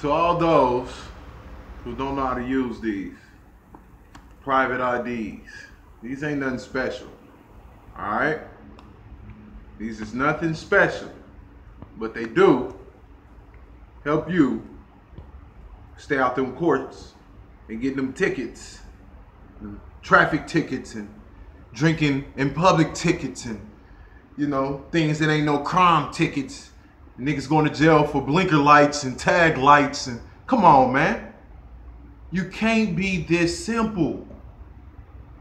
to all those who don't know how to use these private IDs, these ain't nothing special. All right? These is nothing special, but they do help you stay out them courts and get them tickets, traffic tickets and drinking in public tickets and you know, things that ain't no crime tickets. Niggas going to jail for blinker lights and tag lights and come on, man. You can't be this simple.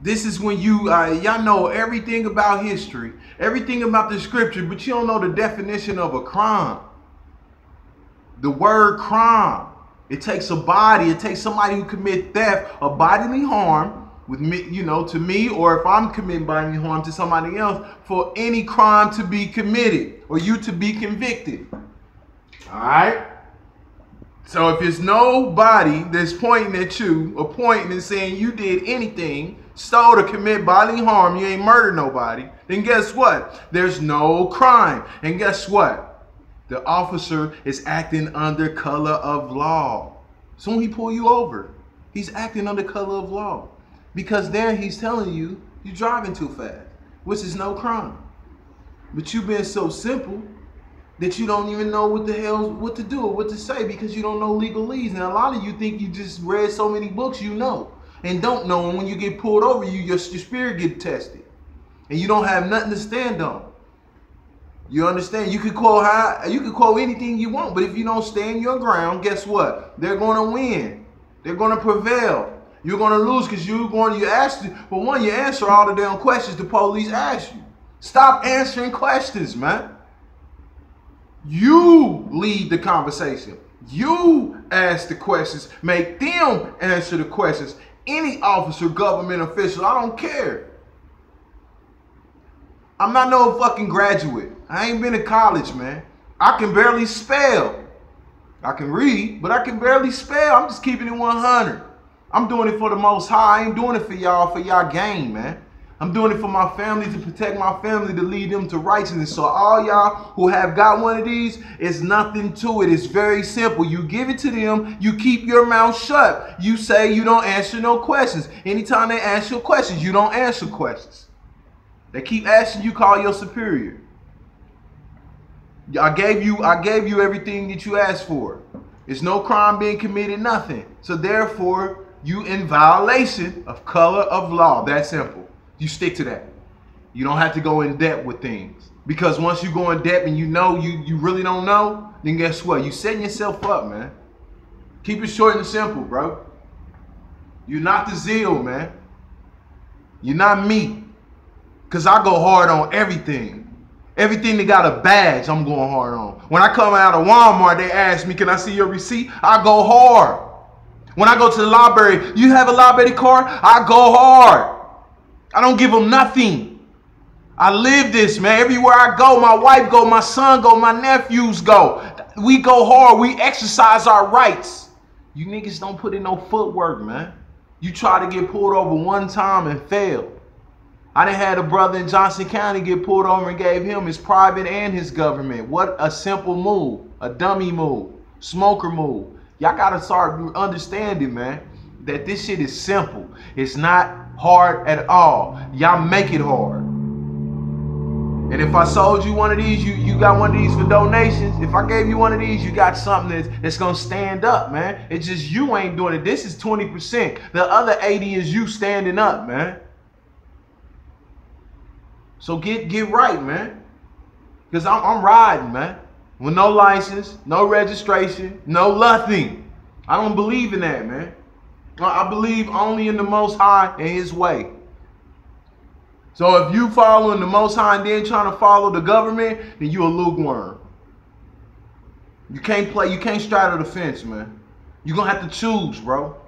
This is when you uh, y'all know everything about history, everything about the scripture, but you don't know the definition of a crime. The word crime. It takes a body, it takes somebody who commit theft or bodily harm with me, you know, to me, or if I'm committing bodily harm to somebody else, for any crime to be committed or you to be convicted. All right. So if it's nobody that's pointing at you or pointing and saying you did anything, stole to commit bodily harm, you ain't murdered nobody, then guess what? There's no crime. And guess what? The officer is acting under color of law. Soon he pull you over. He's acting under color of law. Because there he's telling you you're driving too fast, which is no crime. But you've been so simple that you don't even know what the hell what to do or what to say because you don't know legalese. And a lot of you think you just read so many books you know and don't know. And when you get pulled over, you your, your spirit get tested, and you don't have nothing to stand on. You understand? You could quote high, you could quote anything you want, but if you don't stand your ground, guess what? They're going to win. They're going to prevail. You're going to lose because you're going you ask. For one, you answer all the damn questions the police ask you. Stop answering questions, man. You lead the conversation. You ask the questions. Make them answer the questions. Any officer, government official, I don't care. I'm not no fucking graduate. I ain't been to college, man. I can barely spell. I can read, but I can barely spell. I'm just keeping it 100. I'm doing it for the most high. I ain't doing it for y'all, for y'all game, man. I'm doing it for my family, to protect my family, to lead them to righteousness. So all y'all who have got one of these, it's nothing to it. It's very simple. You give it to them, you keep your mouth shut. You say you don't answer no questions. Anytime they ask you questions, you don't answer questions. They keep asking you, call your superior. I gave you, I gave you everything that you asked for. It's no crime being committed, nothing. So therefore, you in violation of color of law. That simple. You stick to that. You don't have to go in depth with things. Because once you go in depth and you know you, you really don't know, then guess what? You setting yourself up, man. Keep it short and simple, bro. You're not the zeal, man. You're not me. Cause I go hard on everything. Everything that got a badge, I'm going hard on. When I come out of Walmart, they ask me, can I see your receipt? I go hard. When I go to the library, you have a library card? I go hard. I don't give them nothing. I live this, man. Everywhere I go, my wife go, my son go, my nephews go. We go hard. We exercise our rights. You niggas don't put in no footwork, man. You try to get pulled over one time and fail. I done had a brother in Johnson County get pulled over and gave him his private and his government. What a simple move. A dummy move. Smoker move. Y'all gotta start understanding, man, that this shit is simple. It's not hard at all. Y'all make it hard. And if I sold you one of these, you, you got one of these for donations. If I gave you one of these, you got something that's, that's gonna stand up, man. It's just you ain't doing it. This is 20%. The other 80 is you standing up, man. So get get right, man. Because I'm, I'm riding, man. With no license, no registration, no nothing. I don't believe in that, man. I believe only in the Most High and His way. So if you following the Most High and then trying to follow the government, then you a lukewarm. You can't play, you can't straddle the fence, man. You're gonna have to choose, bro.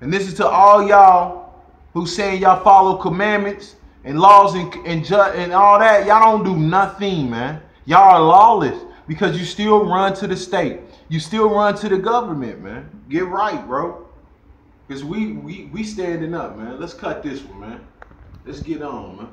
And this is to all y'all who saying y'all follow commandments and laws and and, and all that. Y'all don't do nothing, man. Y'all are lawless because you still run to the state. You still run to the government, man. Get right, bro. Because we, we, we standing up, man. Let's cut this one, man. Let's get on, man.